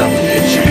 coração.